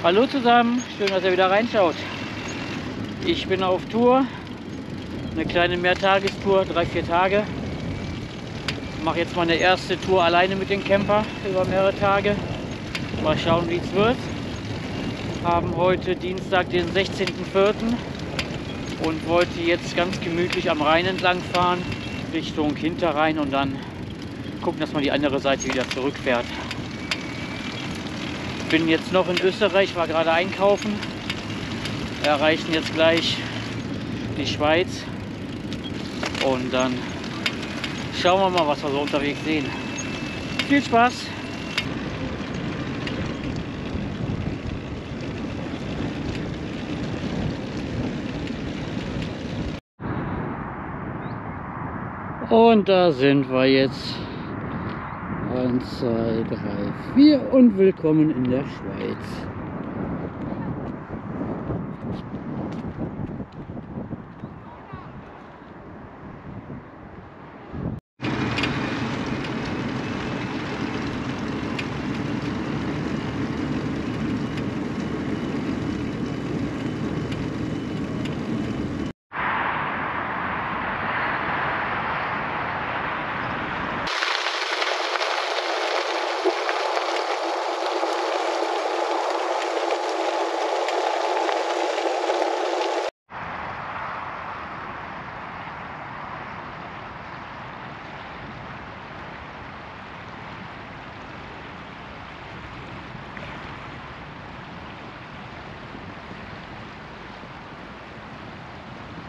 Hallo zusammen, schön, dass ihr wieder reinschaut. Ich bin auf Tour, eine kleine Mehrtagestour, drei, vier Tage. Mache jetzt meine erste Tour alleine mit dem Camper über mehrere Tage. Mal schauen, wie es wird. Haben heute Dienstag, den 16.04. und wollte jetzt ganz gemütlich am Rhein entlang fahren, Richtung Hinterrhein und dann gucken, dass man die andere Seite wieder zurückfährt. Bin jetzt noch in Österreich, war gerade einkaufen. Erreichen jetzt gleich die Schweiz und dann schauen wir mal, was wir so unterwegs sehen. Viel Spaß! Und da sind wir jetzt. 1, 2, 3, 4 und willkommen in der Schweiz.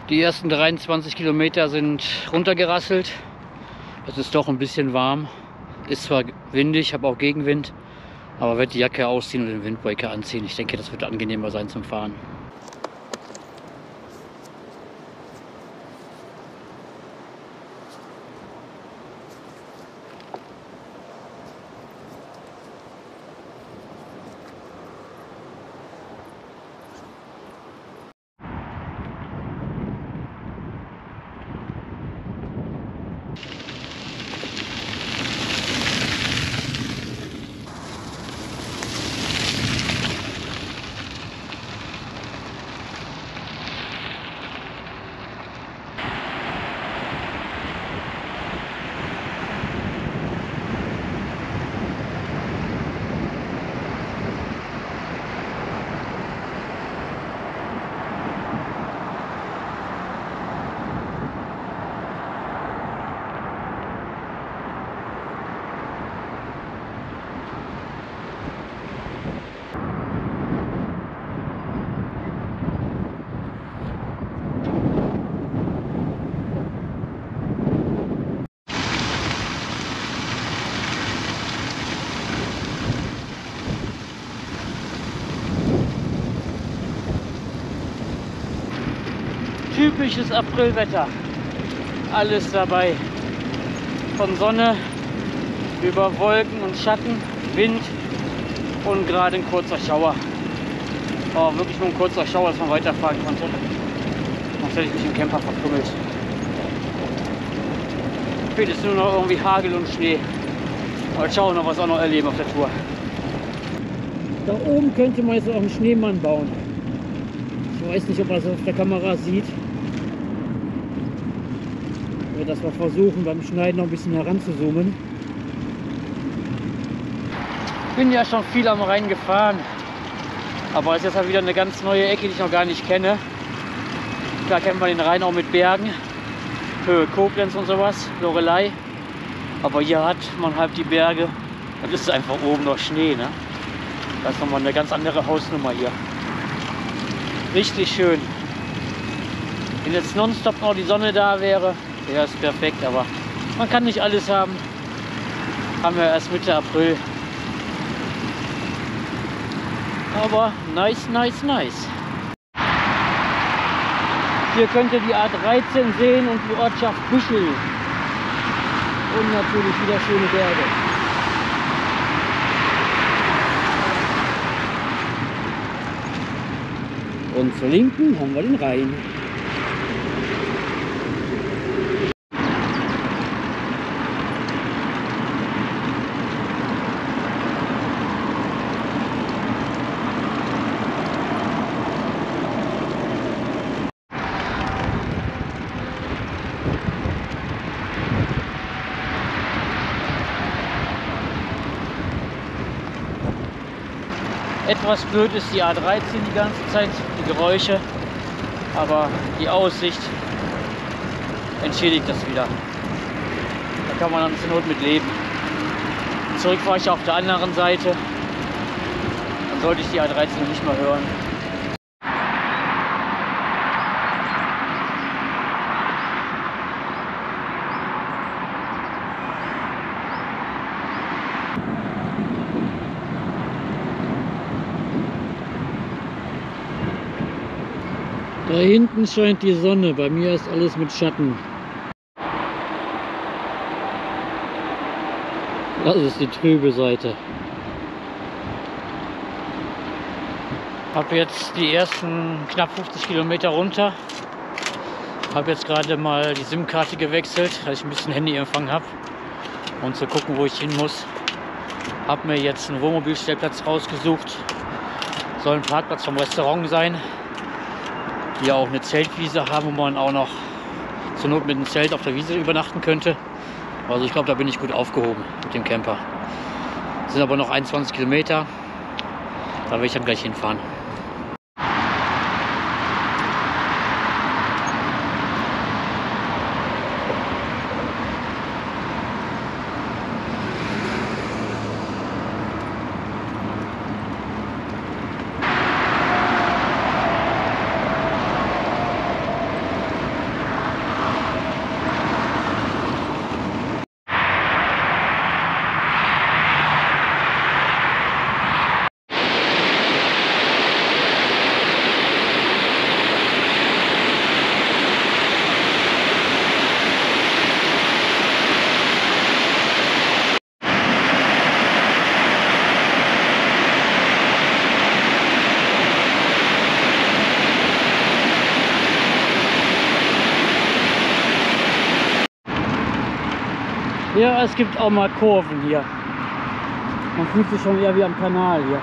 Die ersten 23 Kilometer sind runtergerasselt. Es ist doch ein bisschen warm. Ist zwar windig, habe auch Gegenwind, aber werde die Jacke ausziehen und den Windbreaker anziehen. Ich denke, das wird angenehmer sein zum Fahren. Typisches Aprilwetter. Alles dabei. Von Sonne über Wolken und Schatten, Wind und gerade ein kurzer Schauer. Oh, wirklich nur ein kurzer Schauer, dass man weiterfahren konnte. Sonst hätte ich mich im Camper verkrümmelt. Fehlt jetzt nur noch irgendwie Hagel und Schnee. Aber schauen was wir auch noch erleben auf der Tour. Da oben könnte man jetzt auch einen Schneemann bauen. Ich weiß nicht, ob man das auf der Kamera sieht. Ich werde das mal versuchen, beim Schneiden noch ein bisschen heranzuzoomen. Ich bin ja schon viel am Rhein gefahren. Aber es ist jetzt wieder eine ganz neue Ecke, die ich noch gar nicht kenne. Da kennt man den Rhein auch mit Bergen. Höhe Koblenz und sowas, Lorelei. Aber hier hat man halt die Berge. Das ist einfach oben noch Schnee. Ne? Das ist nochmal eine ganz andere Hausnummer hier. Richtig schön. Wenn jetzt nonstop noch die Sonne da wäre, wäre es perfekt. Aber man kann nicht alles haben. Haben wir erst Mitte April. Aber nice, nice, nice. Hier könnt ihr die A13 sehen und die Ortschaft Büschel. Und natürlich wieder schöne Berge. Und zur Linken haben wir den Rhein. Etwas blöd ist die A13 die ganze Zeit, die Geräusche, aber die Aussicht entschädigt das wieder. Da kann man dann zur Not mit leben. Zurück fahre ich auf der anderen Seite. Dann sollte ich die A13 nicht mehr hören. Da hinten scheint die Sonne, bei mir ist alles mit Schatten. Das ist die trübe Seite. Habe jetzt die ersten knapp 50 Kilometer runter. Habe jetzt gerade mal die SIM-Karte gewechselt, dass ich ein bisschen Handyempfang habe und zu gucken, wo ich hin muss. Habe mir jetzt einen Wohnmobilstellplatz rausgesucht. Soll ein Parkplatz vom Restaurant sein die auch eine Zeltwiese haben, wo man auch noch zur Not mit dem Zelt auf der Wiese übernachten könnte. Also ich glaube, da bin ich gut aufgehoben mit dem Camper. Das sind aber noch 21 Kilometer. Da werde ich dann gleich hinfahren. Es gibt auch mal Kurven hier. Man fühlt sich schon eher wie am Kanal hier.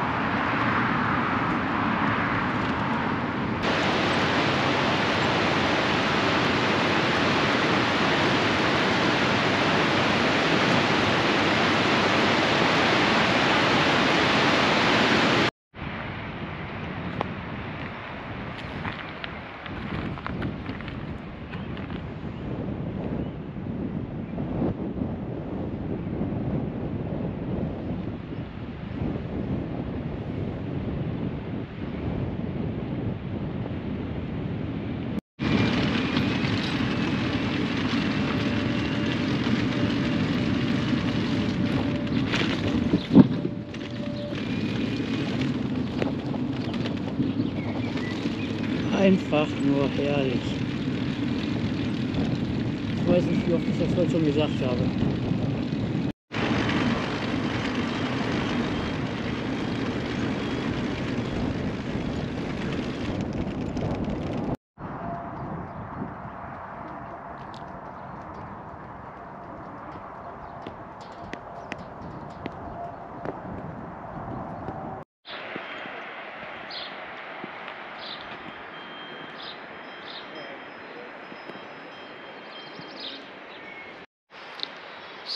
Einfach nur herrlich. Ich weiß nicht, wie oft ich das heute schon gesagt habe.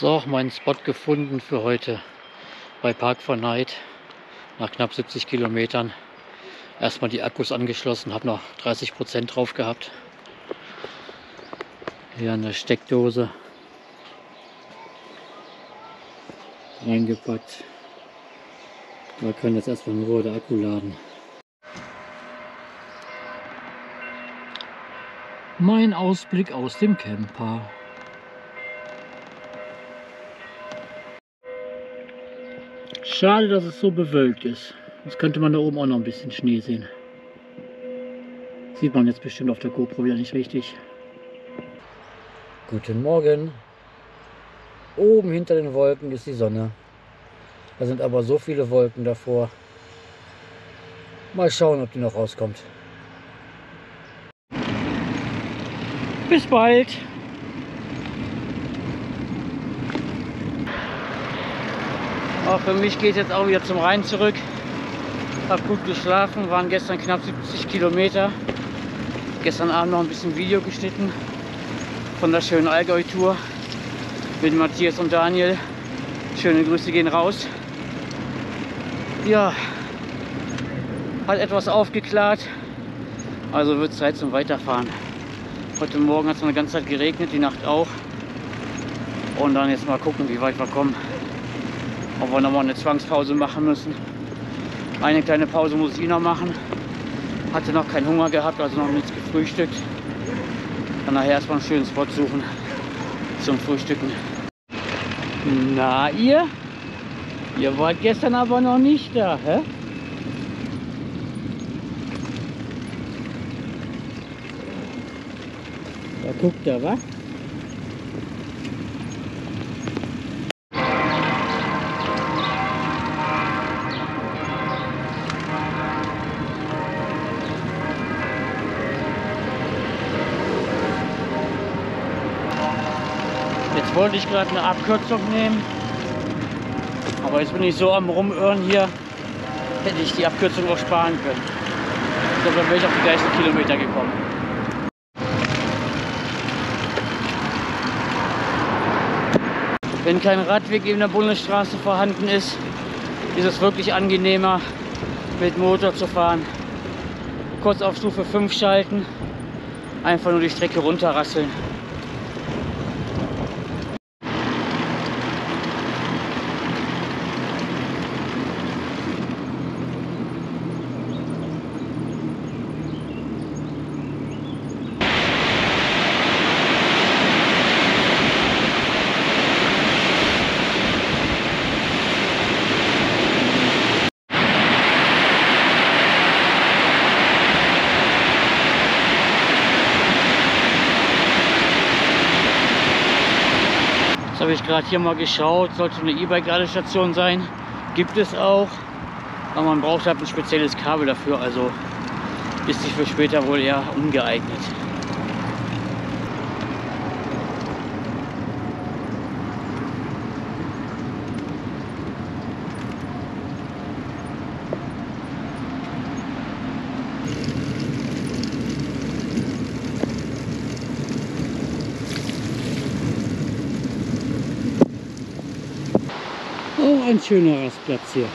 So, meinen Spot gefunden für heute bei Park for Night. Nach knapp 70 Kilometern erstmal die Akkus angeschlossen, habe noch 30 Prozent drauf gehabt. Hier eine Steckdose reingepackt. Da können jetzt erstmal in Ruhe der Akku laden. Mein Ausblick aus dem Camper. Schade, dass es so bewölkt ist. Jetzt könnte man da oben auch noch ein bisschen Schnee sehen. Sieht man jetzt bestimmt auf der GoPro wieder nicht richtig. Guten Morgen. Oben hinter den Wolken ist die Sonne. Da sind aber so viele Wolken davor. Mal schauen, ob die noch rauskommt. Bis bald. Auch für mich geht es jetzt auch wieder zum Rhein zurück. Hab gut geschlafen, waren gestern knapp 70 Kilometer. Gestern Abend noch ein bisschen Video geschnitten von der schönen Allgäu-Tour mit Matthias und Daniel. Schöne Grüße gehen raus. Ja, hat etwas aufgeklärt. Also wird Zeit zum Weiterfahren. Heute Morgen hat es eine ganze Zeit geregnet, die Nacht auch. Und dann jetzt mal gucken, wie weit wir kommen. Ob wir nochmal eine Zwangspause machen müssen. Eine kleine Pause muss ich noch machen. Hatte noch keinen Hunger gehabt, also noch nichts gefrühstückt. Dann nachher erstmal einen schönen Spot suchen zum Frühstücken. Na ihr? Ihr wart gestern aber noch nicht da, hä? Da guckt er, was? Wollte ich gerade eine Abkürzung nehmen. Aber jetzt bin ich so am Rumirren hier, hätte ich die Abkürzung auch sparen können. Ich dann wäre ich auf die gleichen Kilometer gekommen. Wenn kein Radweg in der Bundesstraße vorhanden ist, ist es wirklich angenehmer, mit Motor zu fahren. Kurz auf Stufe 5 schalten, einfach nur die Strecke runterrasseln. Gerade hier mal geschaut, sollte eine E-Bike-Ladestation sein. Gibt es auch, aber man braucht halt ein spezielles Kabel dafür, also ist sich für später wohl eher ungeeignet. Auch ein schöner Rastplatz hier.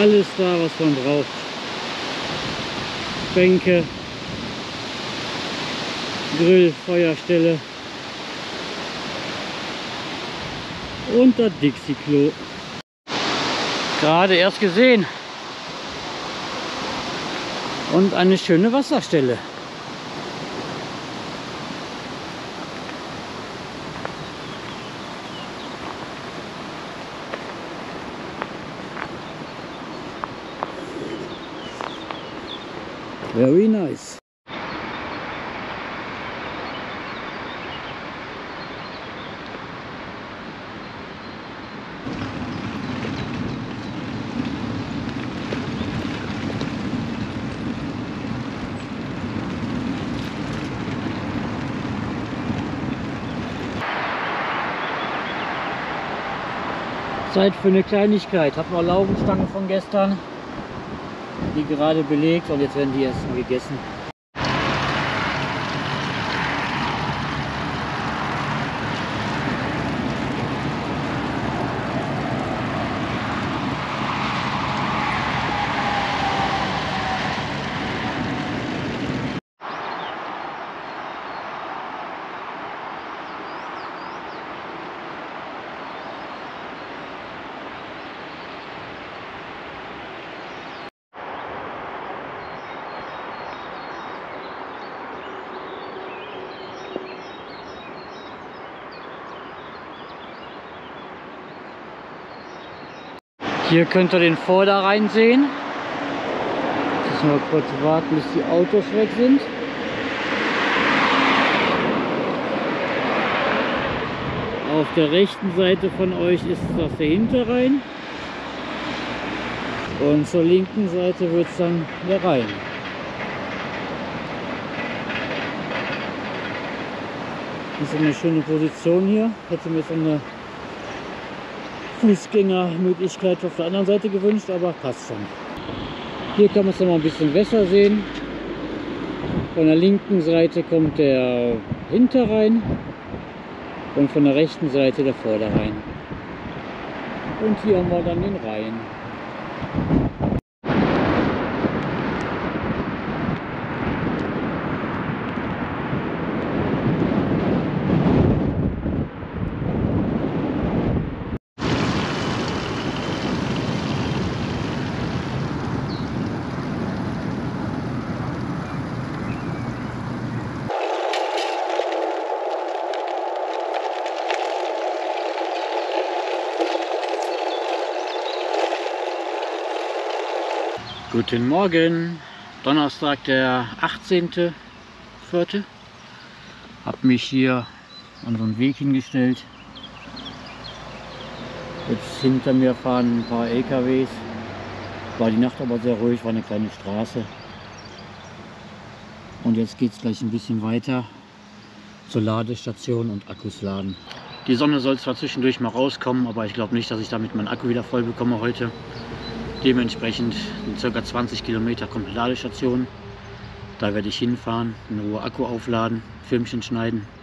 Alles da, was man braucht. Bänke, Grill, Feuerstelle und das Dixie-Klo. Gerade erst gesehen. Und eine schöne Wasserstelle. Very nice. Zeit für eine Kleinigkeit. Hab noch Laugenstangen von gestern die gerade belegt und jetzt werden die erst gegessen. Hier könnt ihr den Vorderrhein sehen. Jetzt mal kurz warten, bis die Autos weg sind. Auf der rechten Seite von euch ist das der Hinterrhein. Und zur linken Seite wird es dann der Rhein. Das ist eine schöne Position hier. Hätte mir so eine Fußgängermöglichkeit auf der anderen Seite gewünscht, aber passt schon. Hier kann man es noch mal ein bisschen besser sehen. Von der linken Seite kommt der Hinterrhein und von der rechten Seite der Vorderrhein. Und hier haben wir dann den Rhein. Guten Morgen, Donnerstag, der 18.04. Hab mich hier einen Weg hingestellt. Jetzt hinter mir fahren ein paar LKWs. War die Nacht aber sehr ruhig, war eine kleine Straße. Und jetzt geht es gleich ein bisschen weiter zur Ladestation und Akkus laden. Die Sonne soll zwar zwischendurch mal rauskommen, aber ich glaube nicht, dass ich damit meinen Akku wieder voll bekomme heute. Dementsprechend ca. 20 Kilometer kommt Ladestation. Da werde ich hinfahren, in Ruhe Akku aufladen, Filmchen schneiden.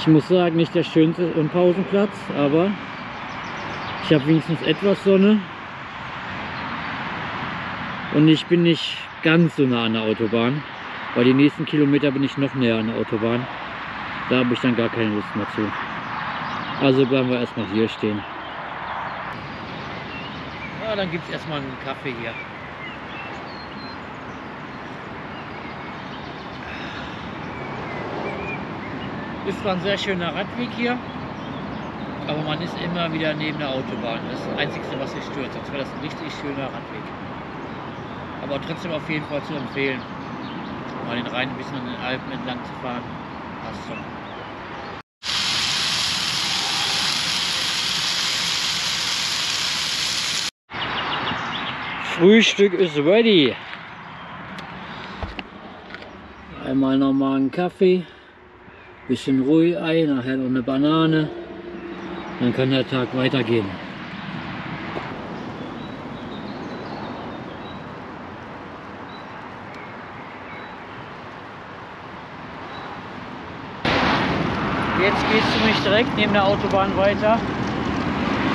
Ich muss sagen, nicht der schönste Pausenplatz, aber ich habe wenigstens etwas Sonne. Und ich bin nicht ganz so nah an der Autobahn, weil die nächsten Kilometer bin ich noch näher an der Autobahn. Da habe ich dann gar keine Lust mehr zu. Also bleiben wir erstmal hier stehen. Ja, dann gibt es erstmal einen Kaffee hier. Ist zwar ein sehr schöner Radweg hier, aber man ist immer wieder neben der Autobahn. Das ist das Einzige, was sich stört. Sonst wäre das ein richtig schöner Radweg. Aber trotzdem auf jeden Fall zu empfehlen, mal den Rhein ein bisschen an den Alpen entlang zu fahren. Passt schon. Frühstück ist ready. Einmal nochmal einen Kaffee bisschen Rührei, nachher noch eine Banane. Dann kann der Tag weitergehen. Jetzt geht es nämlich direkt neben der Autobahn weiter.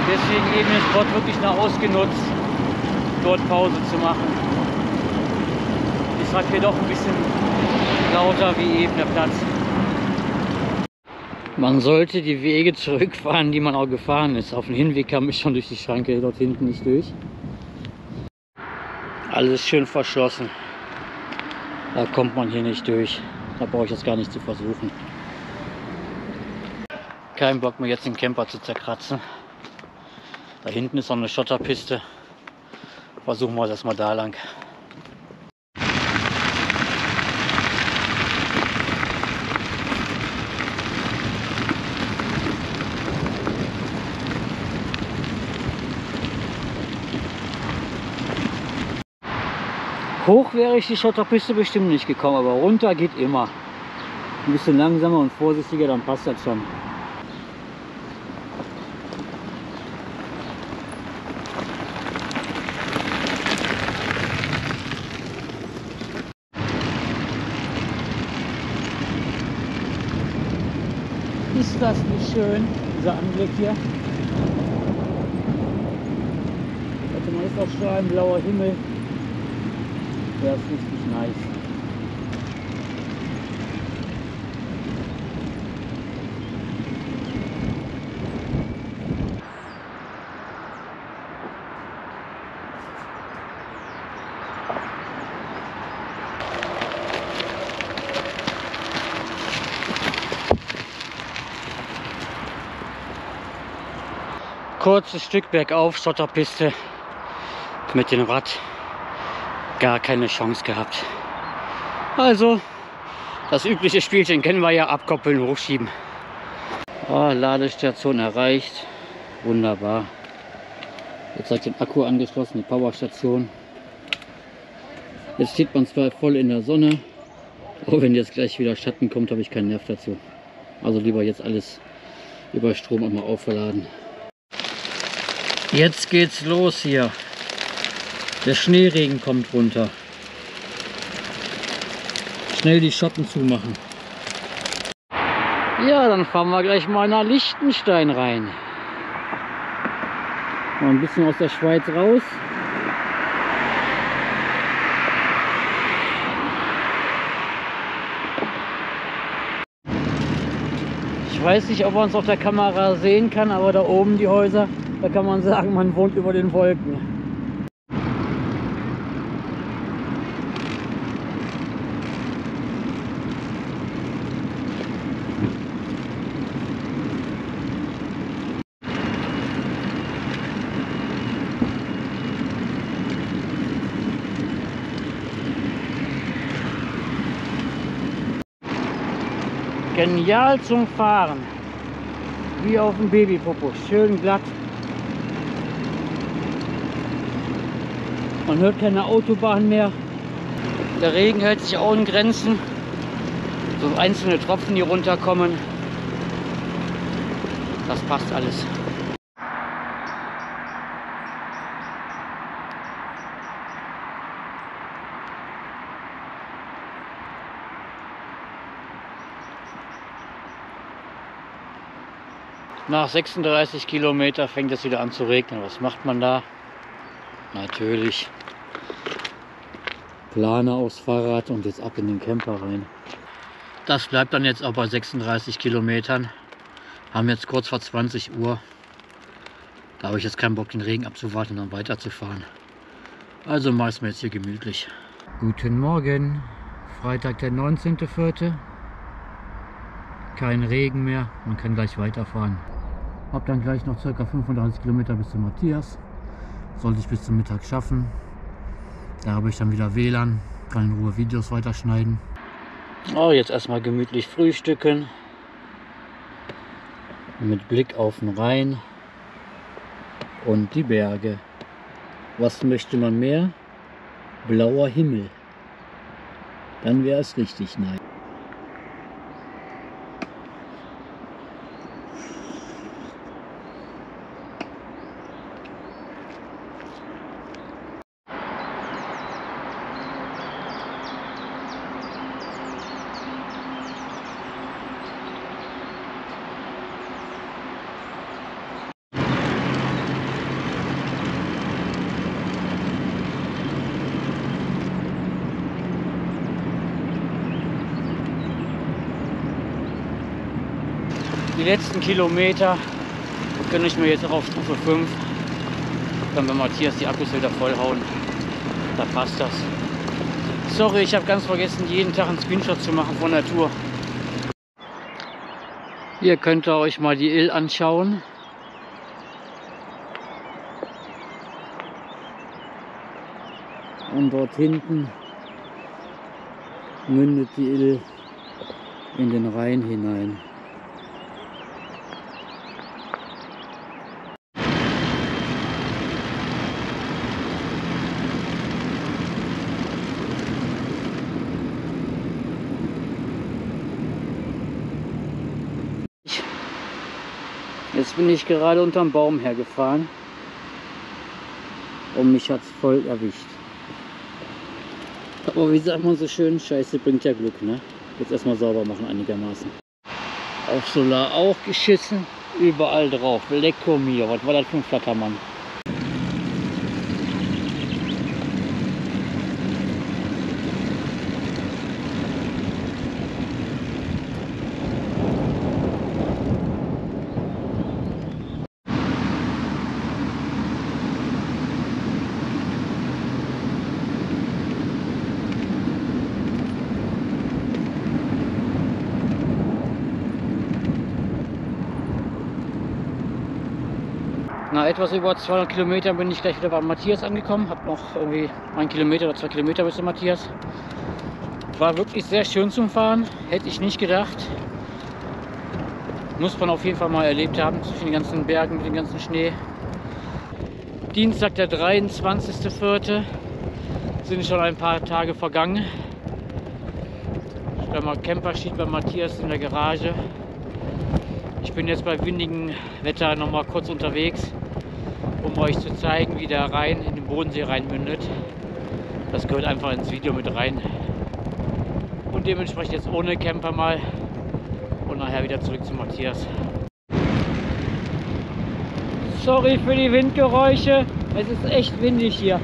Deswegen eben den Spot wirklich noch ausgenutzt, dort Pause zu machen. Ist halt hier doch ein bisschen lauter wie eben der Platz. Man sollte die Wege zurückfahren, die man auch gefahren ist. Auf dem Hinweg kam ich schon durch die Schranke dort hinten nicht durch. Alles schön verschlossen. Da kommt man hier nicht durch. Da brauche ich das gar nicht zu versuchen. Kein Bock mehr jetzt den Camper zu zerkratzen. Da hinten ist noch eine Schotterpiste. Versuchen wir es erstmal da lang. Hoch wäre ich die Schotterpiste bestimmt nicht gekommen, aber runter geht immer. Ein bisschen langsamer und vorsichtiger, dann passt das schon. Ist das nicht schön, dieser Anblick hier? Warte mal, ist auch strahlend blauer Himmel wäre es richtig nice. kurzes Stück bergauf, Schotterpiste mit dem Rad gar keine Chance gehabt. Also, das übliche Spielchen kennen wir ja, abkoppeln, hochschieben. Oh, Ladestation erreicht. Wunderbar. Jetzt hat den Akku angeschlossen, die Powerstation. Jetzt steht man zwar voll in der Sonne, aber wenn jetzt gleich wieder Schatten kommt, habe ich keinen Nerv dazu. Also lieber jetzt alles über Strom einmal aufladen. Jetzt geht's los hier. Der Schneeregen kommt runter. Schnell die Schotten zumachen. Ja, dann fahren wir gleich mal nach Liechtenstein rein. Mal ein bisschen aus der Schweiz raus. Ich weiß nicht, ob man es auf der Kamera sehen kann, aber da oben die Häuser, da kann man sagen, man wohnt über den Wolken. Genial zum Fahren. Wie auf dem Babypopo. Schön glatt. Man hört keine Autobahn mehr. Der Regen hält sich auch in Grenzen. So einzelne Tropfen, die runterkommen. Das passt alles. Nach 36 Kilometer fängt es wieder an zu regnen. Was macht man da? Natürlich Plane aufs Fahrrad und jetzt ab in den Camper rein. Das bleibt dann jetzt auch bei 36 Kilometern. Haben jetzt kurz vor 20 Uhr. Da habe ich jetzt keinen Bock, den Regen abzuwarten und dann weiterzufahren. Also mache ich es mir jetzt hier gemütlich. Guten Morgen, Freitag der 19.04. Kein Regen mehr, man kann gleich weiterfahren. Hab dann gleich noch ca. 35 Kilometer bis zu Matthias. Sollte ich bis zum Mittag schaffen. Da habe ich dann wieder WLAN, kann in Ruhe Videos weiterschneiden. Oh, jetzt erstmal gemütlich frühstücken. Mit Blick auf den Rhein und die Berge. Was möchte man mehr? Blauer Himmel. Dann wäre es richtig nice. Die letzten Kilometer gönne ich mir jetzt noch auf Stufe 5. Dann wenn Matthias die Akkus wieder vollhauen, da passt das. Sorry, ich habe ganz vergessen, jeden Tag einen Screenshot zu machen von der Tour. Hier könnt ihr euch mal die Ill anschauen. Und dort hinten mündet die Ill in den Rhein hinein. Jetzt bin ich gerade unterm Baum hergefahren und mich hat es voll erwischt. Aber wie sagt man so schön, Scheiße bringt ja Glück, ne? Jetzt erstmal sauber machen einigermaßen. Auf Solar auch geschissen, überall drauf. Lecko mir, was war das für ein Flattermann? Etwas über 200 Kilometer bin ich gleich wieder bei Matthias angekommen. Hab noch irgendwie ein Kilometer oder zwei Kilometer bis zu Matthias. War wirklich sehr schön zum Fahren. Hätte ich nicht gedacht. Muss man auf jeden Fall mal erlebt haben, zwischen den ganzen Bergen mit dem ganzen Schnee. Dienstag, der 23.04. sind schon ein paar Tage vergangen. Ich mal Camper steht bei Matthias in der Garage. Ich bin jetzt bei windigem Wetter noch mal kurz unterwegs, um euch zu zeigen, wie der Rhein in den Bodensee reinmündet. Das gehört einfach ins Video mit rein. Und dementsprechend jetzt ohne Camper mal und nachher wieder zurück zu Matthias. Sorry für die Windgeräusche. Es ist echt windig hier.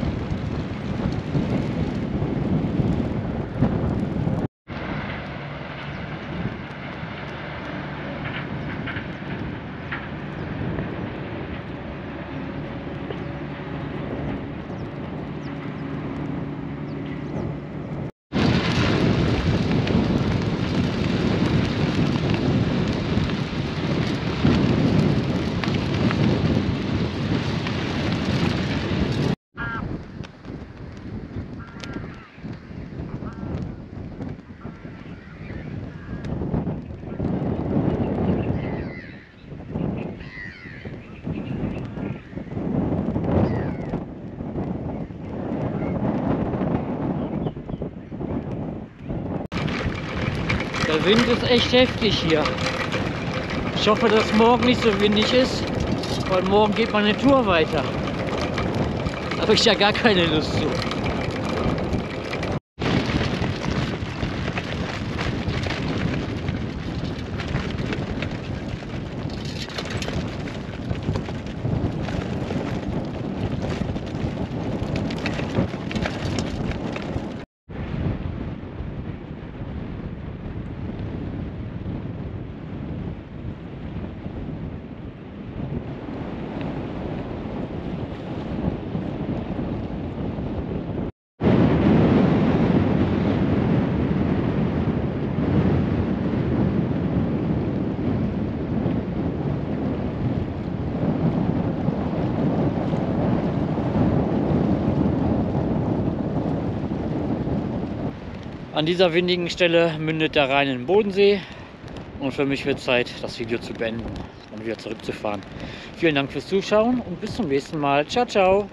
Der Wind ist echt heftig hier. Ich hoffe, dass morgen nicht so windig ist, weil morgen geht meine Tour weiter. Da habe ich ja gar keine Lust zu. An dieser windigen Stelle mündet der Rhein in den Bodensee und für mich wird Zeit, das Video zu beenden und wieder zurückzufahren. Vielen Dank fürs Zuschauen und bis zum nächsten Mal. Ciao, ciao!